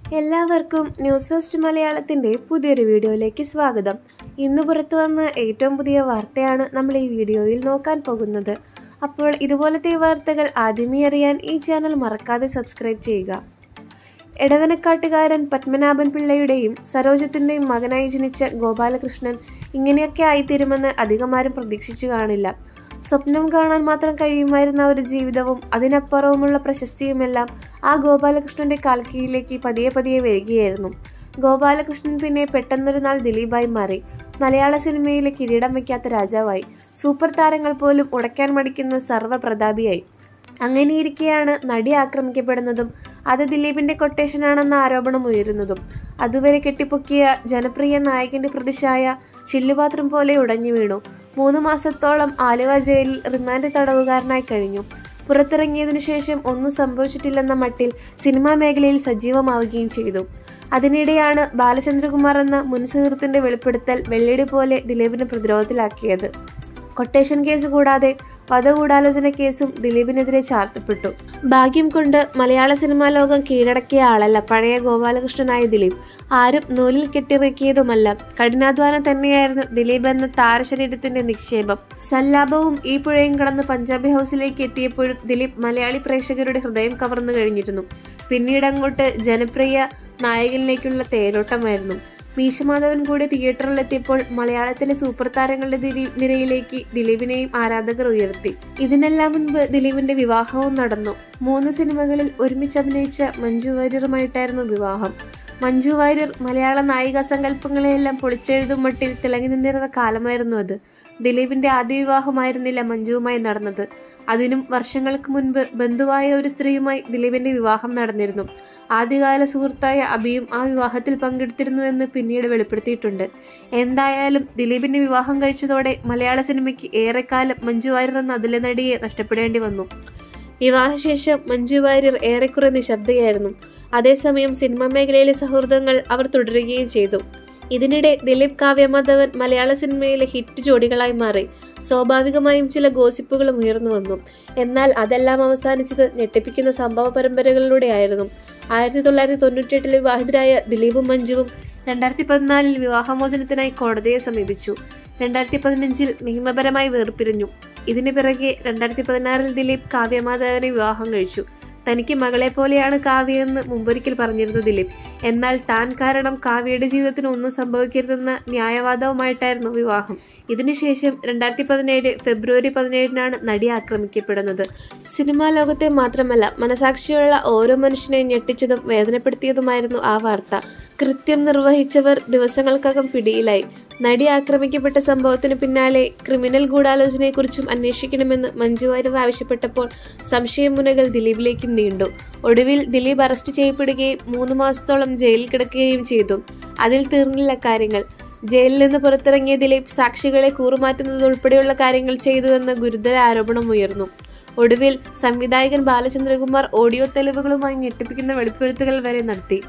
എല്ലാവർക്കും news first മലയാളത്തിന്റെ പുതിയൊരു വീഡിയോയിലേക്ക് സ്വാഗതം. ഇന്ന് പുറത്തു വന്ന ഏറ്റവും പുതിയ വാർത്തയാണ് നമ്മൾ ഈ വീഡിയോയിൽ നോക്കാൻ പോകുന്നത്. അപ്പോൾ ഇതുപോലത്തെ വാർത്തകൾ ആദ്യമേ അറിയാൻ ഈ ചാനൽ മറക്കാതെ സബ്സ്ക്രൈബ് ചെയ്യുക. എടവനക്കാട്ടുകാരൻ പത്മനാഭൻ പിള്ളയുടെയും സരോജത്തിന്റെയും മകനായി ജനിച്ച ഗോപാലകൃഷ്ണൻ ഇങ്ങനെയൊക്കെ ആയിത്തീരുമെന്ന് അധികമാരും പ്രതീക്ഷിച്ചു കാണില്ല. സ്വപ്നം കാണാൻ മാത്രം കഴിയുമായിരുന്ന ഒരു ജീവിതവും അതിനപ്പുറവുമുള്ള പ്രശസ്തിയുമെല്ലാം ആ ഗോപാലകൃഷ്ണന്റെ കാൽക്കീഴിലേക്ക് പതിയെ പതിയെ വരികയായിരുന്നു. ഗോപാലകൃഷ്ണൻ പിന്നെ പെട്ടെന്നൊരു നാൾ ദിലീപായി മാറി. മലയാള സിനിമയിലെ കിരീടം വയ്ക്കാത്ത രാജാവായി. സൂപ്പർ താരങ്ങൾ പോലും ഉടയ്ക്കാൻ മടിക്കുന്ന സർവപ്രതാപിയായി. അങ്ങനെയിരിക്കെയാണ് നടി ആക്രമിക്കപ്പെടുന്നതും അത് ദിലീപിന്റെ കൊട്ടേഷനാണെന്ന ആരോപണം ഉയരുന്നതും. അതുവരെ കെട്ടിപ്പൊക്കിയ ജനപ്രിയ നായകന്റെ പ്രതിഷായ ചില്ലുപാത്രം പോലെ ഉടഞ്ഞു വീണു. മൂന്ന് മാസത്തോളം ആലുവ ജയിലിൽ റിമാൻഡ് തടവുകാരനായി കഴിഞ്ഞു. പുറത്തിറങ്ങിയതിനു ശേഷം ഒന്നും സംഭവിച്ചിട്ടില്ലെന്ന മട്ടിൽ സിനിമാ മേഖലയിൽ സജീവമാവുകയും ചെയ്തു. അതിനിടെയാണ് ബാലചന്ദ്രകുമാർ എന്ന മുൻ സുഹൃത്തിന്റെ വെളിപ്പെടുത്തൽ വെള്ളിടി പോലെ ദിലീപിനെ പ്രതിരോധത്തിലാക്കിയത്. കൊട്ടേഷൻ കേസ് കൂടാതെ വധഗൂഢാലോചന കേസും ദിലീപിനെതിരെ ചാർത്തപ്പെട്ടു. ഭാഗ്യം കൊണ്ട് മലയാള സിനിമാ ലോകം കീഴടക്കിയ ആളല്ല പഴയ ഗോപാലകൃഷ്ണനായ ദിലീപ്. ആരും നൂലിൽ കെട്ടിറക്കിയതുമല്ല. കഠിനാധ്വാനം തന്നെയായിരുന്നു ദിലീപ് എന്ന താരശരീരത്തിന്റെ നിക്ഷേപം. സല്ലാപവും ഈ പുഴയും കടന്ന് പഞ്ചാബി ഹൗസിലേക്ക് എത്തിയപ്പോഴും ദിലീപ് മലയാളി പ്രേക്ഷകരുടെ ഹൃദയം കവർന്നു കഴിഞ്ഞിരുന്നു. പിന്നീട് അങ്ങോട്ട് ജനപ്രിയ നായകനിലേക്കുള്ള തേരോട്ടമായിരുന്നു. മീശമാധവൻ കൂടി തിയേറ്ററിലെത്തിയപ്പോൾ മലയാളത്തിലെ സൂപ്പർ താരങ്ങളുടെ നിരയിലേക്ക് ദിലീപിനെയും ആരാധകർ ഉയർത്തി. ഇതിനെല്ലാം മുൻപ് ദിലീപിന്റെ വിവാഹവും നടന്നു. മൂന്ന് സിനിമകളിൽ ഒരുമിച്ച് അഭിനയിച്ച മഞ്ജു വാര്യറുമായിട്ടായിരുന്നു വിവാഹം. മഞ്ജു വാര്യർ മലയാള നായിക സങ്കല്പങ്ങളെയെല്ലാം പൊളിച്ചെഴുതും മട്ടിൽ തിളങ്ങി നിന്നിരുന്ന കാലമായിരുന്നു അത്. ദിലീപിന്റെ ആദ്യ വിവാഹമായിരുന്നില്ല മഞ്ജുവുമായി നടന്നത്. അതിനും വർഷങ്ങൾക്ക് മുൻപ് ബന്ധുവായ ഒരു സ്ത്രീയുമായി ദിലീപിന്റെ വിവാഹം നടന്നിരുന്നു. ആദ്യകാല സുഹൃത്തായ അബിയും ആ വിവാഹത്തിൽ പങ്കെടുത്തിരുന്നു എന്ന് പിന്നീട് വെളിപ്പെടുത്തിയിട്ടുണ്ട്. എന്തായാലും ദിലീപിന്റെ വിവാഹം കഴിച്ചതോടെ മലയാള സിനിമയ്ക്ക് ഏറെക്കാലം മഞ്ജു വാര്യർ എന്ന അതിലെ നടിയെ നഷ്ടപ്പെടേണ്ടി വന്നു. വിവാഹശേഷം മഞ്ജു വാര്യർ ഏറെക്കുറെ നിശബ്ദയായിരുന്നു. അതേസമയം സിനിമാ മേഖലയിലെ സൗഹൃദങ്ങൾ അവർ തുടരുകയും ചെയ്തു. ഇതിനിടെ ദിലീപ് കാവ്യമാധവൻ മലയാള സിനിമയിലെ ഹിറ്റ് ജോഡികളായി മാറി. സ്വാഭാവികമായും ചില ഗോസിപ്പുകളും ഉയർന്നു വന്നു. എന്നാൽ അതെല്ലാം അവസാനിച്ചത് ഞെട്ടിപ്പിക്കുന്ന സംഭവ പരമ്പരകളിലൂടെയായിരുന്നു. ആയിരത്തി തൊള്ളായിരത്തി തൊണ്ണൂറ്റിയെട്ടിൽ വിവാഹിതരായ ദിലീപും മഞ്ജുവും രണ്ടായിരത്തി പതിനാലിൽ വിവാഹമോചനത്തിനായി കോടതിയെ സമീപിച്ചു. രണ്ടായിരത്തി പതിനഞ്ചിൽ നിയമപരമായി വേർപിരിഞ്ഞു. ഇതിന് പിറകെ രണ്ടായിരത്തി പതിനാറിൽ ദിലീപ് കാവ്യമാധവനെ വിവാഹം കഴിച്ചു. തനിക്ക് മകളെ പോലെയാണ് കാവ്യയെന്ന് മുമ്പൊരിക്കൽ പറഞ്ഞിരുന്നു ദിലീപ്. എന്നാൽ താൻ കാരണം കാവ്യയുടെ ജീവിതത്തിന് ഒന്നും സംഭവിക്കരുതെന്ന ന്യായവാദവുമായിട്ടായിരുന്നു വിവാഹം. ഇതിനുശേഷം രണ്ടായിരത്തി പതിനേഴ് ഫെബ്രുവരി പതിനേഴിനാണ് നടി ആക്രമിക്കപ്പെടുന്നത്. സിനിമാ ലോകത്തെ മാത്രമല്ല മനസാക്ഷിയുള്ള ഓരോ മനുഷ്യനെയും ഞെട്ടിച്ചതും വേദനപ്പെടുത്തിയതുമായിരുന്നു ആ വാർത്ത. കൃത്യം നിർവഹിച്ചവർ ദിവസങ്ങൾക്കകം പിടിയിലായി. നടി ആക്രമിക്കപ്പെട്ട സംഭവത്തിന് പിന്നാലെ ക്രിമിനൽ ഗൂഢാലോചനയെക്കുറിച്ചും അന്വേഷിക്കണമെന്ന് മഞ്ജു വാര്യർ ആവശ്യപ്പെട്ടപ്പോൾ സംശയമുനകൾ ദിലീപിലേക്കും നീണ്ടു. ഒടുവിൽ ദിലീപ് അറസ്റ്റ് ചെയ്യപ്പെടുകയും മൂന്ന് മാസത്തോളം ജയിലിൽ കിടക്കുകയും ചെയ്തു. അതിൽ തീർന്നില്ല കാര്യങ്ങൾ. ജയിലിൽ നിന്ന് പുറത്തിറങ്ങിയ ദിലീപ് സാക്ഷികളെ കൂറുമാറ്റുന്നത് ഉൾപ്പെടെയുള്ള കാര്യങ്ങൾ ചെയ്തുവെന്ന് ഗുരുതര ആരോപണം ഉയർന്നു. ഒടുവിൽ സംവിധായകൻ ബാലചന്ദ്രകുമാർ ഓഡിയോ തെളിവുകളുമായി ഞെട്ടിപ്പിക്കുന്ന വെളിപ്പെടുത്തലുകൾ വരെ നടത്തി.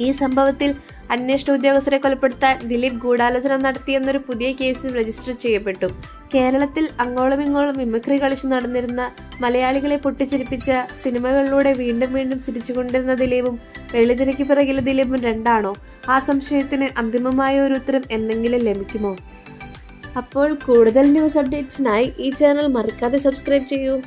ഈ സംഭവത്തിൽ അന്വേഷണ ഉദ്യോഗസ്ഥരെ കൊലപ്പെടുത്താൻ ദിലീപ് ഗൂഢാലോചന നടത്തിയെന്നൊരു പുതിയ കേസ് രജിസ്റ്റർ ചെയ്യപ്പെട്ടു. കേരളത്തിൽ അങ്ങോളം ഇങ്ങോളം മിമിക്രി കളിച്ചു നടന്നിരുന്ന മലയാളികളെ പൊട്ടിച്ചിരിപ്പിച്ച സിനിമകളിലൂടെ വീണ്ടും വീണ്ടും ചിരിച്ചുകൊണ്ടിരുന്ന ദിലീപും വെള്ളിത്തിരയ്ക്ക് പിറകിലെ ദിലീപും രണ്ടാണോ? ആ സംശയത്തിന് അന്തിമമായ ഒരു ഉത്തരം എന്തെങ്കിലും ലഭിക്കുമോ? അപ്പോൾ കൂടുതൽ ന്യൂസ് അപ്ഡേറ്റ്സിനായി ഈ ചാനൽ മറക്കാതെ സബ്സ്ക്രൈബ് ചെയ്യൂ.